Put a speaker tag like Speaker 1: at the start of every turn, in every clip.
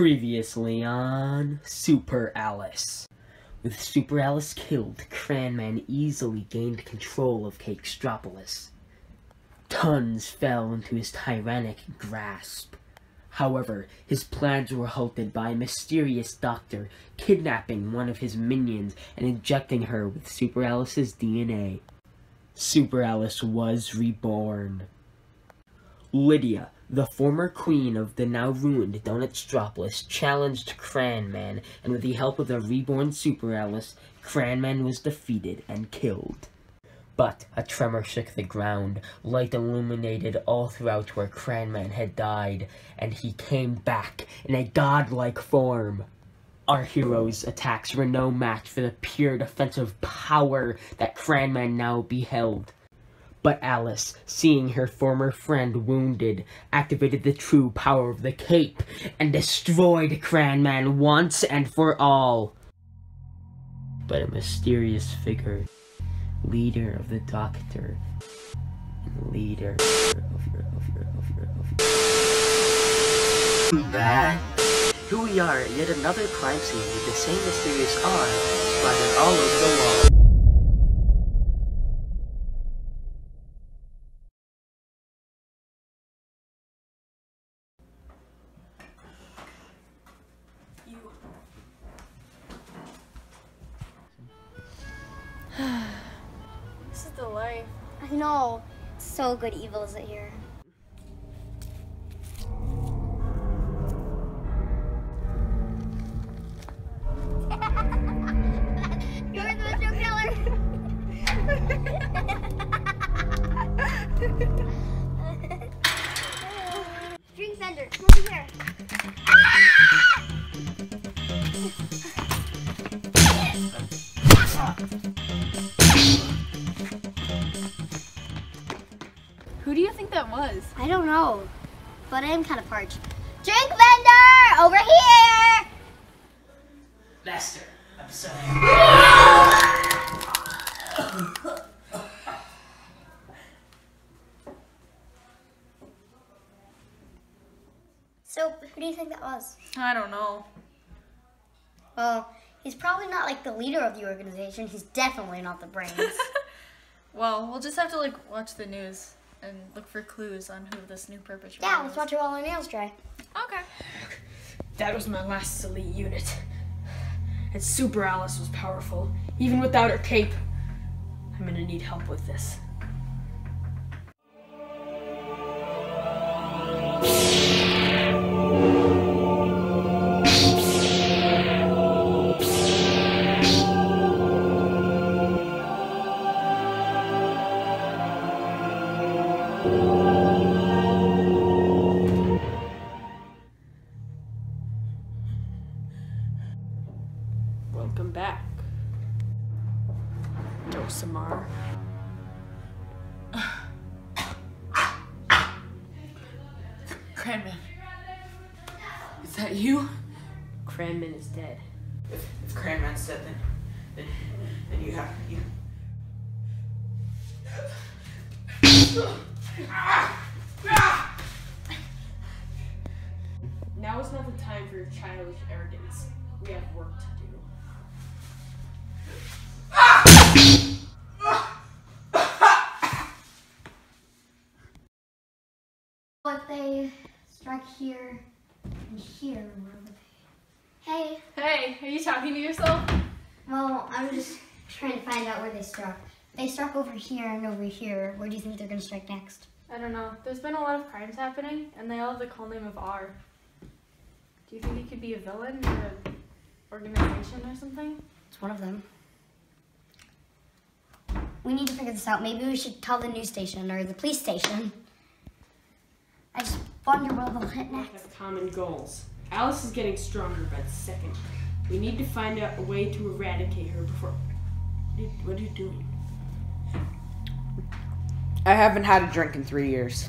Speaker 1: Previously on Super Alice. With Super Alice killed, Cranman easily gained control of Cakestropolis. Tons fell into his tyrannic grasp. However, his plans were halted by a mysterious doctor kidnapping one of his minions and injecting her with Super Alice's DNA. Super Alice was reborn. Lydia, the former queen of the now ruined Donutstropolis, challenged Cranman, and with the help of the reborn Super Alice, Cranman was defeated and killed. But a tremor shook the ground, light illuminated all throughout where Cranman had died, and he came back in a godlike form. Our hero's attacks were no match for the pure defensive power that Cranman now beheld. But Alice, seeing her former friend wounded, activated the true power of the cape and destroyed Cranman once and for all. But a mysterious figure, leader of the Doctor, leader of your, of your, of your, of your... Here we are, yet another crime scene with the same mysterious R splattered all over the wall.
Speaker 2: So good evil is it here. You're the true killer. Drink Fender, come over here.
Speaker 3: Who think that was?
Speaker 2: I don't know, but I am kind of parched. Drink vendor, over here.
Speaker 1: Master, I'm sorry.
Speaker 2: So, who do you think that was?
Speaker 3: I don't know.
Speaker 2: Well, he's probably not like the leader of the organization. He's definitely not the brains.
Speaker 3: Well, we'll just have to like watch the news and look for clues on who this new perpetrator
Speaker 2: yeah,
Speaker 3: is.
Speaker 2: let's watch her while our nails dry.
Speaker 3: Okay.
Speaker 4: That was my last elite unit. And Super Alice was powerful, even without her cape. I'm gonna need help with this. Dosamar.
Speaker 5: Cranman. Is that you?
Speaker 4: Cranman is dead.
Speaker 5: If, if Cranman's dead, then, then, then you have you.
Speaker 4: Now is not the time for your childish arrogance. We have work to do.
Speaker 2: Strike here and here. where would they- Hey,
Speaker 3: Hey, are you talking to yourself?
Speaker 2: well, I'm just trying to find out where they struck. They struck over here and over here. Where do you think they're gonna strike next?
Speaker 3: I don't know. There's been a lot of crimes happening, and they all have the call name of R. Do you think he could be a villain or an organization or something?
Speaker 2: It's one of them. We need to figure this out. Maybe we should tell the news station or the police station. I wonder where they'll hit
Speaker 4: We
Speaker 2: next.
Speaker 4: have common goals. Alice is getting stronger by the second. We need to find out a way to eradicate her before. What are you, what are you doing?
Speaker 5: I haven't had a drink in three years.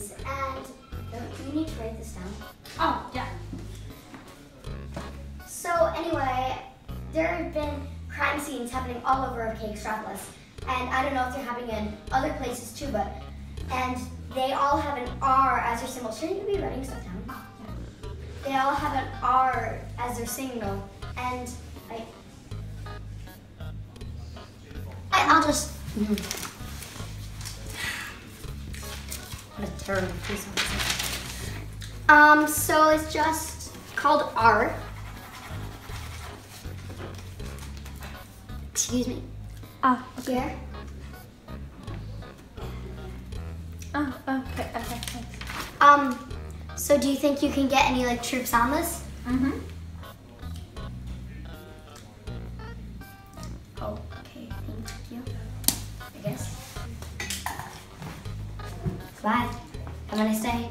Speaker 2: So there's been recent crime scenes, and you need to write this down?
Speaker 3: Oh, yeah.
Speaker 2: So anyway, there have been crime scenes happening all over of Cakestropolis, and I don't know if they're happening in other places too, but and they all have an R as their symbol. Shouldn't you be writing stuff down? Oh, they all have an R as their signal, and I, I I'll just. What a police officer. Um, so it's just called R. Excuse me.
Speaker 3: Ah,
Speaker 2: Here.
Speaker 3: oh, okay, okay, thanks.
Speaker 2: Um, so do you think you can get any like troops on this?
Speaker 3: Mm-hmm.
Speaker 2: Okay, thank you. I guess. Bye. Have a nice day.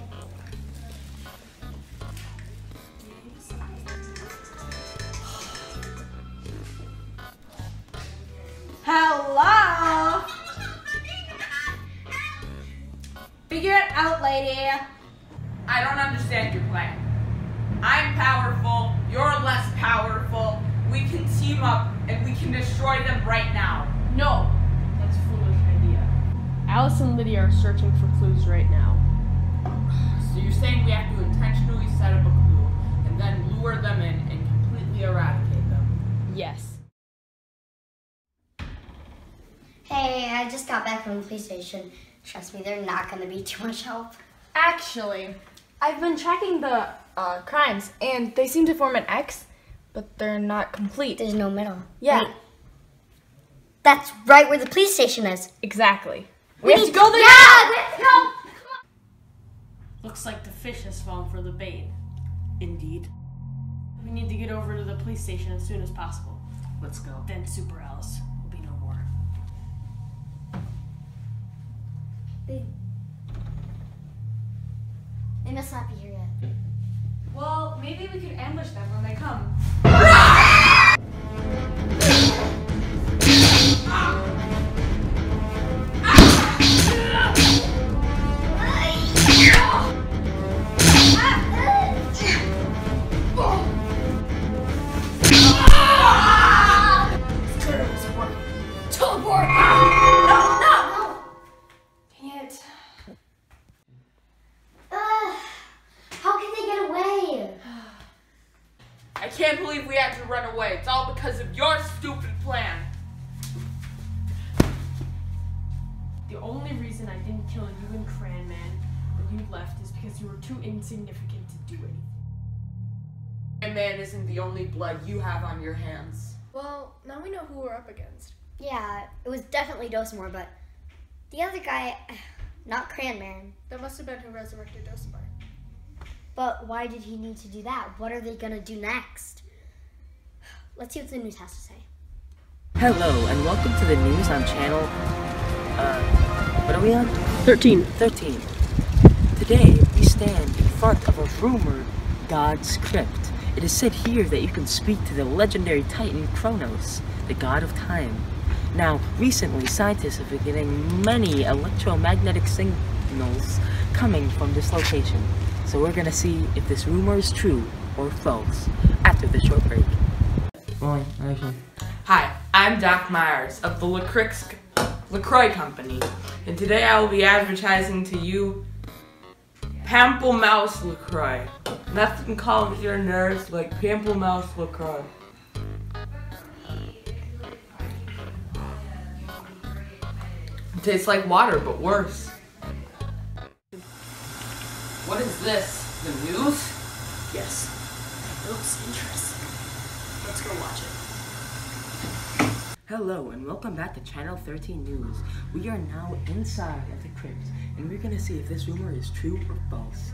Speaker 4: Hello? Figure it out, lady.
Speaker 5: I don't understand your plan. I'm powerful, you're less powerful. We can team up and we can destroy them right now.
Speaker 4: No, that's a foolish idea. Alice and Lydia are searching for clues right now.
Speaker 5: So you're saying we have to intentionally set up a clue and then lure them in and completely eradicate them?
Speaker 4: Yes.
Speaker 2: Hey, I just got back from the police station. Trust me, they're not gonna be too much help.
Speaker 3: Actually, I've been tracking the uh, crimes, and they seem to form an X, but they're not complete.
Speaker 2: There's no middle.
Speaker 3: Yeah.
Speaker 2: Wait. That's right where the police station is.
Speaker 3: Exactly.
Speaker 2: We,
Speaker 3: have to go there
Speaker 2: Yeah, we have to go.
Speaker 4: Looks like the fish has fallen for the bait.
Speaker 5: Indeed.
Speaker 4: We need to get over to the police station as soon as possible.
Speaker 5: Let's go.
Speaker 4: Then Super Alice will be no more.
Speaker 2: They, they must not be here yet.
Speaker 3: Well, maybe we could ambush them when they come.
Speaker 4: The only reason I didn't kill you and Cranman when you left is because you were too insignificant to do anything.
Speaker 5: And man isn't the only blood you have on your hands.
Speaker 3: Well, now we know who we're up against.
Speaker 2: Yeah, it was definitely Dosimore, but the other guy, not Cranman.
Speaker 3: That must have been who resurrected Dosibar.
Speaker 2: But why did he need to do that? What are they gonna do next? Let's see what the news has to say.
Speaker 1: Hello, and welcome to the news on channel. Uh, what are we on?
Speaker 4: 13.
Speaker 1: 13. Today, we stand in front of a rumored God's crypt. It is said here that you can speak to the legendary Titan Kronos, the god of time. Now, recently, scientists have been getting many electromagnetic signals coming from this location. So we're gonna see if this rumor is true or false after the short break.
Speaker 5: Hi, I'm Doc Myers of the LaCroix, LaCroix Company, and today I will be advertising to you Pamplemousse LaCroix. Nothing calms your nerves like Pamplemousse LaCroix. It tastes like water, but worse. What is this? The news?
Speaker 4: Yes. It looks interesting. Let's go watch it.
Speaker 1: Hello and welcome back to Channel 13 News. We are now inside of the crypt and we're gonna see if this rumor is true or false.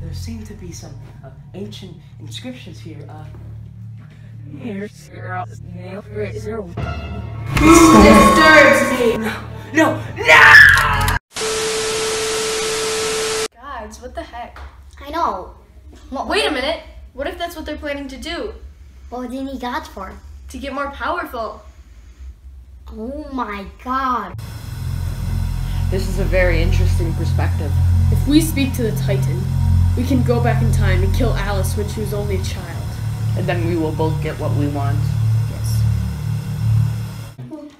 Speaker 1: There seem to be some uh, ancient inscriptions here. Uh, here's
Speaker 5: Disturbs me.
Speaker 1: no, no!
Speaker 3: Gods, what the heck?
Speaker 2: I know. What,
Speaker 3: Wait a minute. What if that's what they're planning to do?
Speaker 2: What would they need gods for?
Speaker 3: To get more powerful?
Speaker 2: Oh my god.
Speaker 5: This is a very interesting perspective.
Speaker 4: If we speak to the Titan, we can go back in time and kill Alice when she was only a child.
Speaker 5: And then we will both get what we want.
Speaker 4: Yes.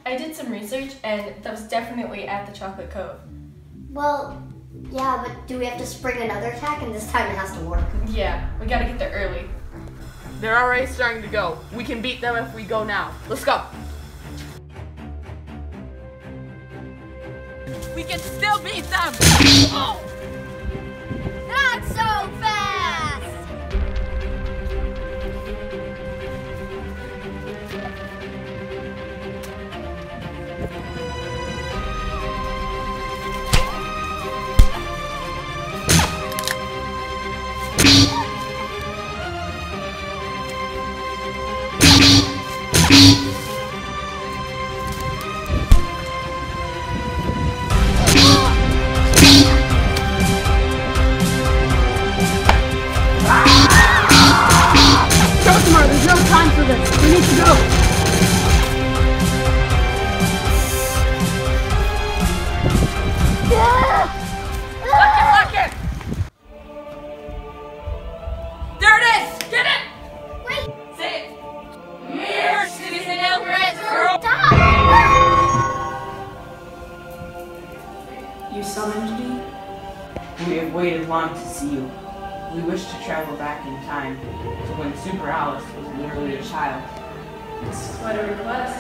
Speaker 3: I did some research, and that was definitely at the Chocolate Cove.
Speaker 2: Well, yeah, but do we have to spring another attack and this time it has to work?
Speaker 3: Yeah, we gotta get there early.
Speaker 5: They're already starting to go. We can beat them if we go now. Let's go. We can still beat them!
Speaker 2: Not
Speaker 5: It! There it is! Get it!
Speaker 2: Wait!
Speaker 5: Here,
Speaker 2: stop!
Speaker 3: You summoned me?
Speaker 6: We have waited long to see you. We wish to travel back in time to when Super Alice was literally a child.
Speaker 3: It's what a request.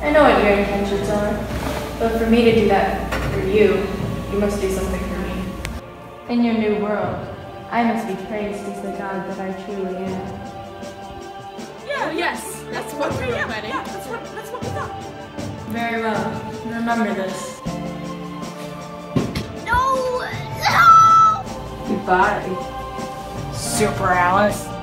Speaker 3: I know what your intentions are, but for me to do that for you, you must do something for me. In your new world, I must be praised as the god that I truly am.
Speaker 5: Yeah, yes! That's what we are wedding. Yeah, that's what, that's what we thought.
Speaker 3: Very well. Remember this.
Speaker 2: No! No!
Speaker 6: Goodbye. Super Alice.